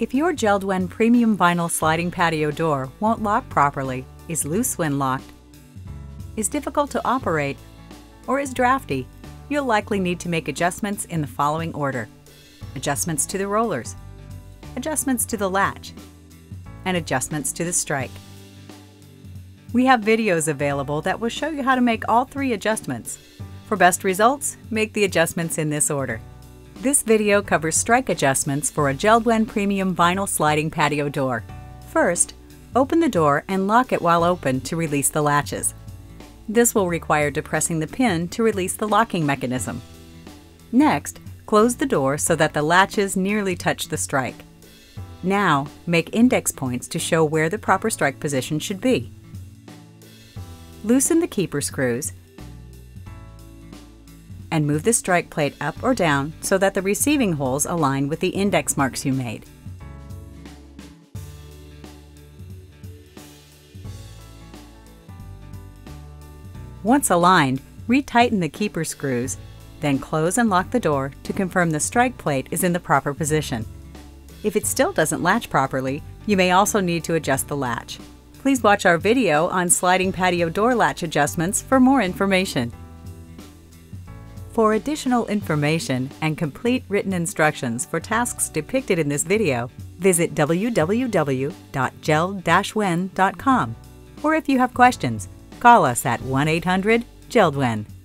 If your JELD-WEN premium vinyl sliding patio door won't lock properly, is loose when locked, is difficult to operate, or is drafty, you'll likely need to make adjustments in the following order. Adjustments to the rollers, adjustments to the latch, and adjustments to the strike. We have videos available that will show you how to make all three adjustments. For best results, make the adjustments in this order. This video covers strike adjustments for a JELD-WEN Premium Vinyl Sliding Patio Door. First, open the door and lock it while open to release the latches. This will require depressing the pin to release the locking mechanism. Next, close the door so that the latches nearly touch the strike. Now, make index points to show where the proper strike position should be. Loosen the keeper screws and move the strike plate up or down so that the receiving holes align with the index marks you made. Once aligned, retighten the keeper screws, then close and lock the door to confirm the strike plate is in the proper position. If it still doesn't latch properly, you may also need to adjust the latch. Please watch our video on sliding patio door latch adjustments for more information. For additional information and complete written instructions for tasks depicted in this video, visit www.jeld-wen.com or if you have questions, call us at 1-800-JELD-WEN.